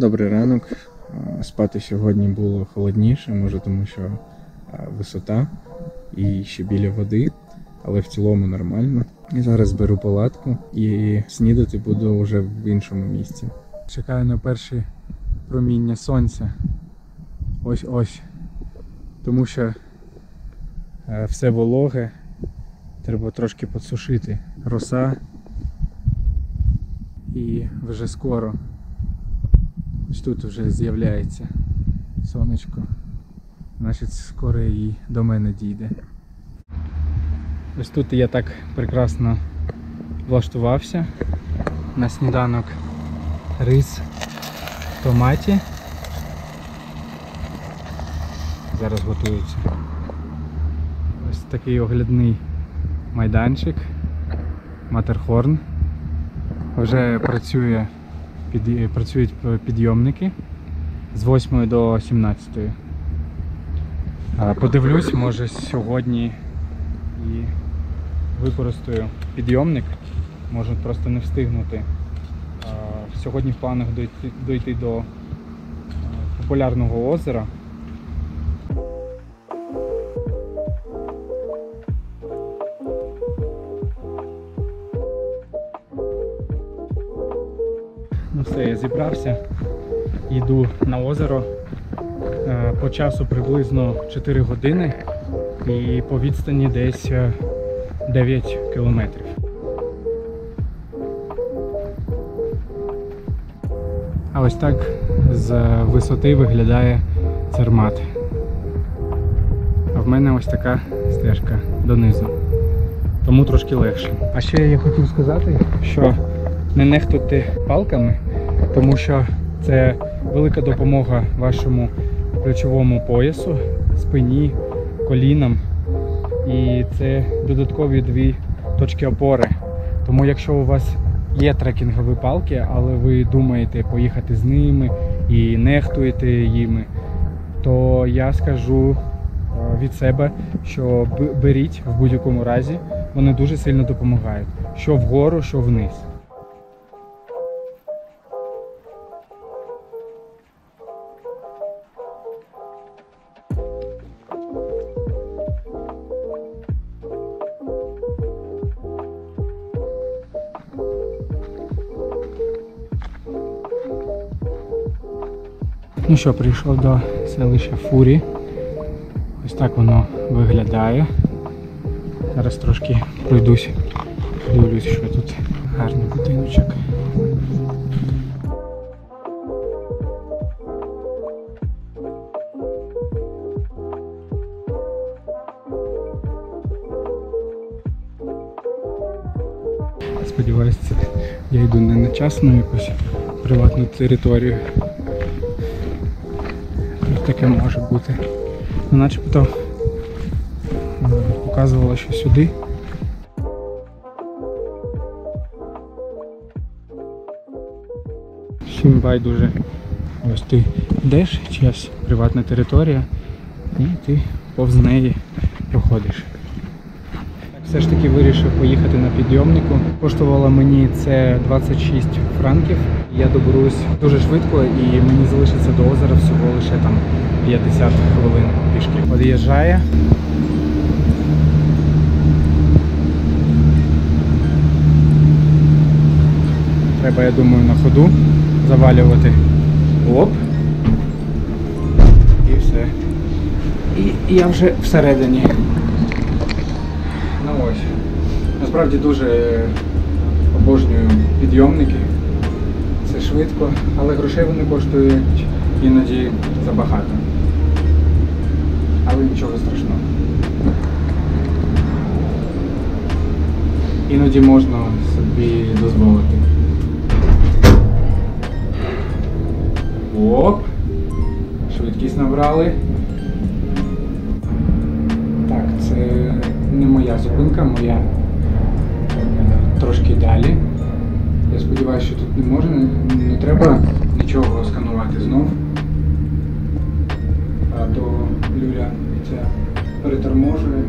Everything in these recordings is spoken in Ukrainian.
Добрий ранок. Спати сьогодні було холодніше, може тому що висота і ще біля води, але в цілому нормально. І зараз беру палатку і снідати буду вже в іншому місці. Чекаю на перші проміння сонця. Ось ось. Тому що е, все вологе, треба трошки підсушити. Роса. І вже скоро Ось тут вже з'являється сонечко. Значить, скоро і до мене дійде. Ось тут я так прекрасно влаштувався. На сніданок рис в томаті. Зараз готується. Ось такий оглядний майданчик. Матерхорн. Вже працює під, працюють підйомники з 8 до 17. Подивлюсь, може сьогодні і використаю підйомник. Можу просто не встигнути. Сьогодні в планах дойти, дойти до популярного озера. Все, я зібрався, йду на озеро. Е, По часу приблизно 4 години і по відстані десь е, 9 кілометрів. А ось так з висоти виглядає цермат. А в мене ось така стежка донизу. Тому трошки легше. А ще я хотів сказати, що не нехтуйте палками, тому що це велика допомога вашому плечовому поясу, спині, колінам. І це додаткові дві точки опори. Тому якщо у вас є трекінгові палки, але ви думаєте поїхати з ними і нехтуєте їми, то я скажу е, від себе, що беріть в будь-якому разі, вони дуже сильно допомагають. Що вгору, що вниз. Ну що, прийшов до селища Фурі. Ось так воно виглядає. Зараз трошки пройдусь, подивлюсь, що тут гарний будиночок. Сподіваюся, я йду не на частну якусь приватну територію. Тут таке може бути. Ну, начебто показувало, що сюди. Всім байдуже. Ось ти йдеш, чиясь приватна територія, і ти повз неї проходиш. Все ж таки вирішив поїхати на підйомнику. Коштувало мені це 26 франків. Я доберусь дуже швидко і мені залишиться до озера всього лише там 50 хвилин пішки. Під'їжджає. Треба, я думаю, на ходу завалювати. Оп. І все. І я вже всередині. Ну. Насправді дуже обожнюю підйомники. Це швидко, але грошей вони коштують іноді забагато. Але нічого страшного. Іноді можна собі дозволити. Оп! Швидкість набрали. ділянка моя е, трошки далі. Я сподіваюся, що тут не можна, не треба нічого сканувати знов. А то Люля це переторможує.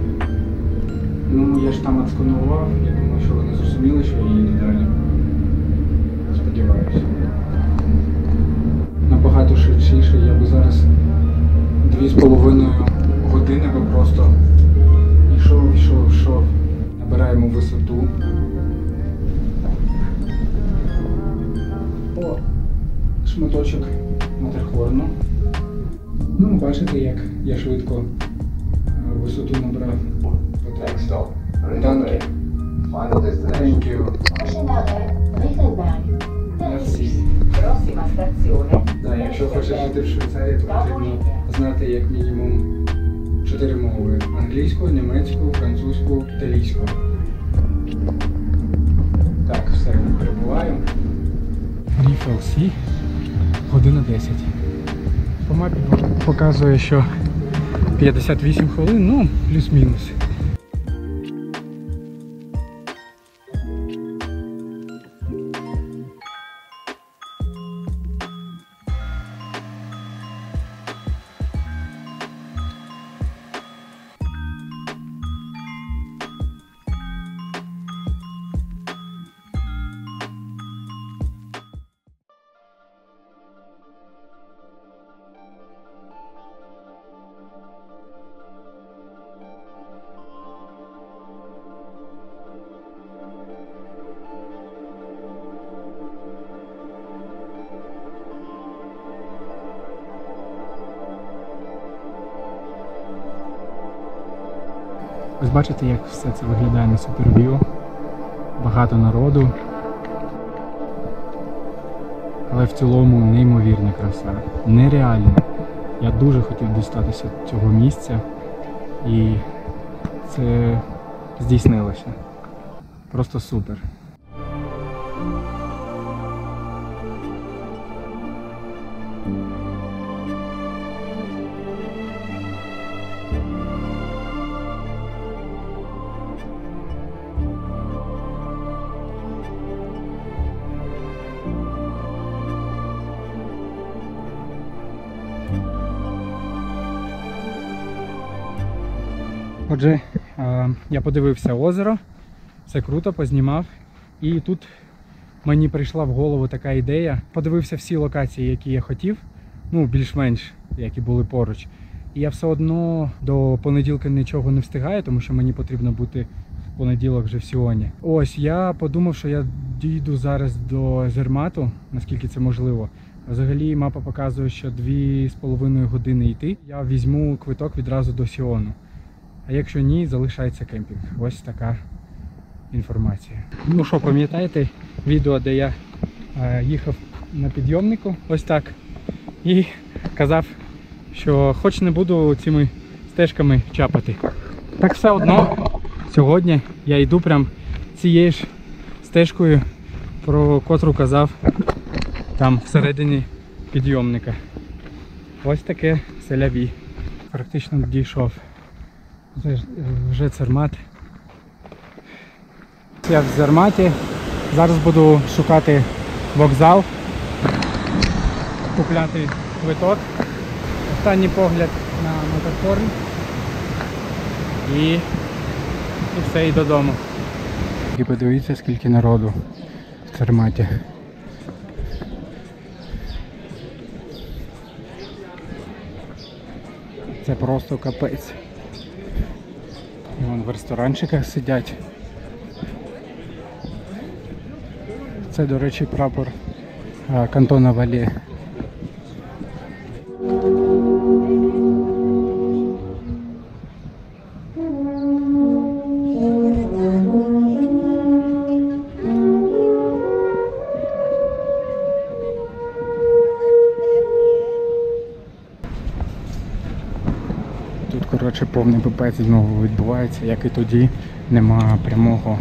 Ну, я ж там отсканував, я думаю, що вони зрозуміли, що я їду далі. Сподіваюся. Набагато швидше я би зараз 2,5 години би просто йшов, йшов, йшов. Набираємо висоту. О, шматочок Матерхорну. Ну, бачите, як я швидко е, висоту набрав. Next stop, Danke. Final destination. Thank you. Якщо хочеш жити в Швейцарії, то потрібно знати як мінімум чотири мови: англійську, німецьку, французьку, італійську. Так, все, перебуваємо. Ріф LC, година 10. По мапі показує, що 58 хвилин, ну, плюс-мінус. Ось бачите, як все це виглядає на суперв'ю. Багато народу. Але в цілому неймовірна краса. Нереальна. Я дуже хотів дістатися цього місця і це здійснилося. Просто супер. Отже, е, я подивився озеро, все круто, познімав. І тут мені прийшла в голову така ідея. Подивився всі локації, які я хотів, ну, більш-менш, які були поруч. І я все одно до понеділка нічого не встигаю, тому що мені потрібно бути в понеділок вже в Сіоні. Ось я подумав, що я дійду зараз до Зермату, наскільки це можливо. Взагалі мапа показує, що 2,5 години йти. Я візьму квиток відразу до Сіону. А якщо ні, залишається кемпінг. Ось така інформація. Ну що, пам'ятаєте відео, де я е, їхав на підйомнику, ось так, і казав, що хоч не буду цими стежками чапати. Так все одно сьогодні я йду прям цією ж стежкою, про котру казав там всередині підйомника. Ось таке селяві. Практично дійшов. Вже Цермат. Я в Зерматі. Зараз буду шукати вокзал, купляти квиток. Останній погляд на Мотофорн. І, і все, і додому. І подивіться, скільки народу в Церматі. Це просто капець. В ресторанчиках сидять. Це, до речі, прапор кантона Валі. Коротше, повний пипець знову відбувається, як і тоді нема прямого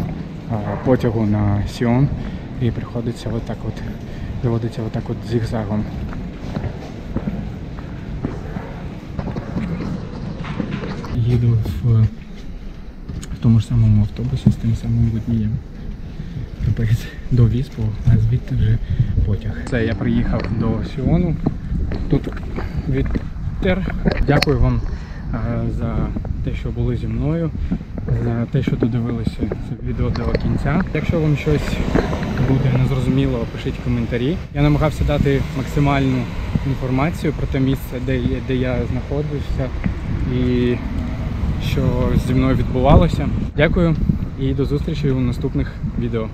потягу на Сіон і приходиться отак от, доводиться отак от зігзагом. Їду в, в тому ж самому автобусі з тим самим водієм. Капець до Віспу, а звідти вже потяг. Це я приїхав до Сіону. Тут вітер. Дякую вам за те, що були зі мною, за те, що додивилися це відео до кінця. Якщо вам щось буде незрозуміло, пишіть коментарі. Я намагався дати максимальну інформацію про те місце, де, де я знаходився і що зі мною відбувалося. Дякую і до зустрічі у наступних відео.